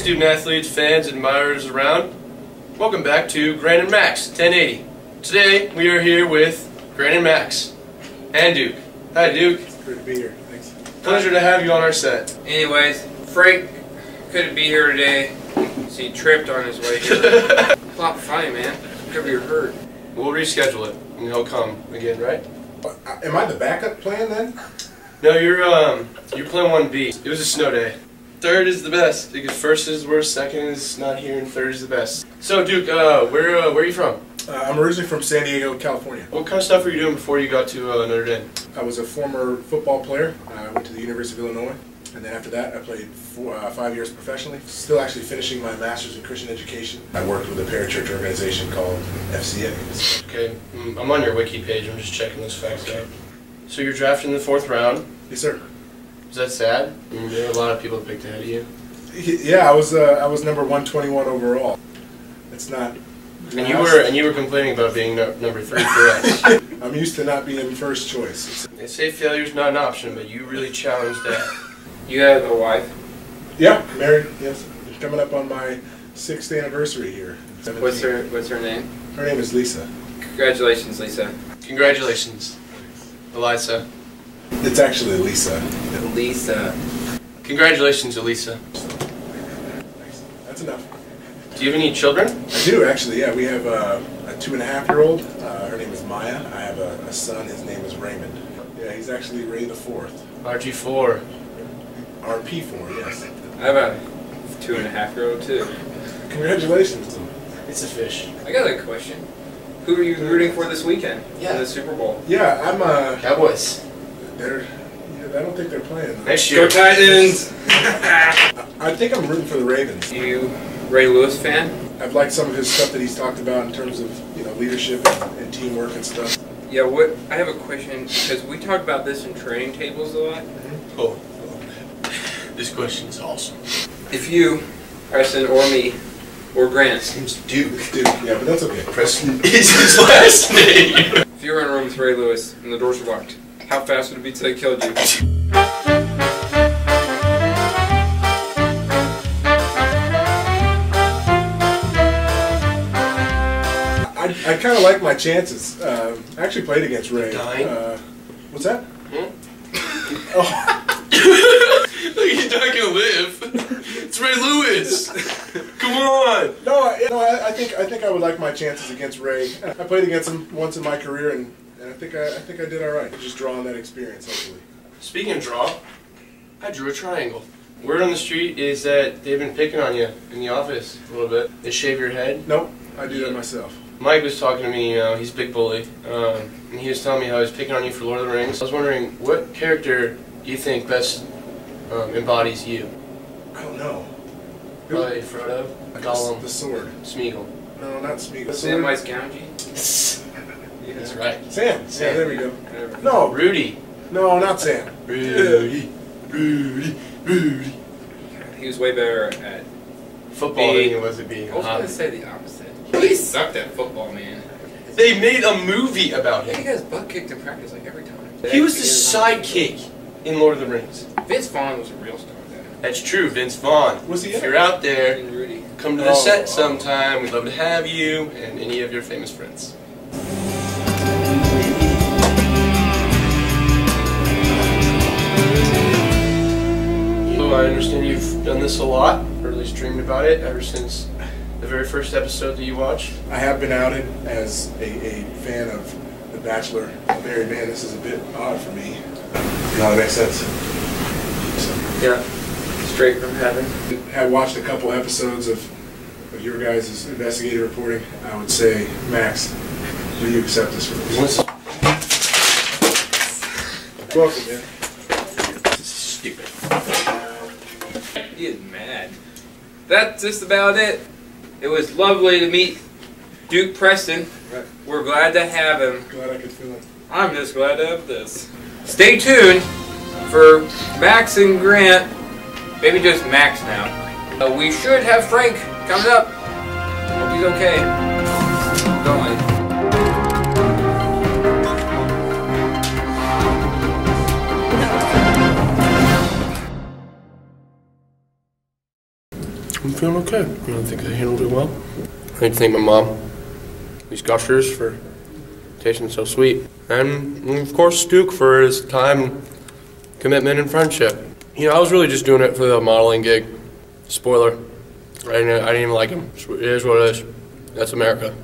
Hey, student athletes, fans, admirers around. Welcome back to Grant and Max 1080. Today we are here with Grant and Max and Duke. Hi, Duke. Great to be here. Thanks. Pleasure to have you on our set. Anyways, Frank couldn't be here today. So he tripped on his way here. Not funny, man. Could be hurt. We'll reschedule it and he'll come again, right? Uh, Am I the backup plan then? No, you're um you're playing one B. It was a snow day. Third is the best because first is worst, second is not here, and third is the best. So Duke, uh, where uh, where are you from? Uh, I'm originally from San Diego, California. What kind of stuff were you doing before you got to uh, Notre Dame? I was a former football player. I went to the University of Illinois. And then after that, I played four, uh, five years professionally. Still actually finishing my master's in Christian education. I worked with a parachurch organization called FCA. Okay, mm, I'm on your wiki page. I'm just checking those facts out. So you're drafted in the fourth round. Yes, sir. Is that sad? I mean, there are a lot of people picked ahead of you. Yeah, I was uh, I was number 121 overall. It's not. And you were and you were complaining about being no, number three for us. I'm used to not being first choice. they say failure's not an option, but you really challenged that. You have a wife. Yeah, married. Yes, coming up on my sixth anniversary here. What's her What's her name? Her name is Lisa. Congratulations, Lisa. Congratulations, Elisa. It's actually Lisa. Lisa. Congratulations, Elisa. That's enough. Do you have any children? I do actually. Yeah, we have uh, a two and a half year old. Uh, her name is Maya. I have a, a son. His name is Raymond. Yeah, he's actually Ray the Fourth. RG4. RP four. Yes. I have a two and a half year old too. Congratulations. It's a fish. I got a question. Who are you rooting for this weekend Yeah. in the Super Bowl? Yeah, I'm. Uh, Cowboys. They're. Yeah, I don't think they're playing. Next year. Titans! I think I'm rooting for the Ravens. you Ray Lewis fan? I've liked some of his stuff that he's talked about in terms of you know leadership and, and teamwork and stuff. Yeah. What? I have a question because we talk about this in training tables a lot. Oh, oh. This question is awesome. If you, Preston, or me, or Grant, Seems Duke. Dude, yeah, but that's okay. Preston is his last name. if you were in a room with Ray Lewis and the doors were locked, how fast would it be till they killed you? I, I kind of like my chances. Uh, I actually played against Ray. Dying? Uh, what's that? Hmm? Oh, He's not gonna live. It's Ray Lewis. Come on. no, I, no. I, I think I think I would like my chances against Ray. I played against him once in my career, and, and I think I, I think I did all right. Just draw on that experience, hopefully. Speaking of draw, I drew a triangle. Word on the street is that they've been picking on you in the office a little bit. They shave your head. Nope, I do that myself. Mike was talking to me, you know, he's a big bully, um, and he was telling me how he's picking on you for Lord of the Rings. I was wondering, what character do you think best um, embodies you? I don't know. Probably Frodo, I guess Gollum, The sword. Smeagol. No, not Smeagol. The Sam sword. Gamgee? That's right. Sam. Sam. Yeah, there we go. No, Rudy. no, not Sam. Rudy. Rudy. Rudy. He was way better at. Football than he was at being I a was gonna say the opposite. He sucked at football, man. They made a movie about He him. got his butt kicked in practice like every time. He was the sidekick in Lord of the Rings. Vince Vaughn was a real star then. That's true, Vince Vaughn. Was he in If you're out there, come to the Oh, set oh. sometime. We'd love to have you and any of your famous friends. I understand you've done this a lot, or at least dreamed about it, ever since the very first episode that you watched. I have been outed as a, a fan of The Bachelor. Married man, this is a bit odd for me. No, that makes sense. Yeah. Straight from heaven. had watched a couple episodes of, of your guys' investigative reporting. I would say, Max, will you accept this from What's us? Welcome, man. stupid? He is mad. That's just about it. It was lovely to meet Duke Preston. Right. We're glad to have him. Glad I could feel it. I'm just glad to have this. Stay tuned for Max and Grant. Maybe just Max now. Uh, we should have Frank coming up. Hope he's okay. Feeling okay. I think I handled it well. I need to thank my mom, these gushers, for tasting so sweet. And, of course, Duke for his time, commitment, and friendship. You know, I was really just doing it for the modeling gig. Spoiler. I didn't, I didn't even like him. It is what it is. That's America.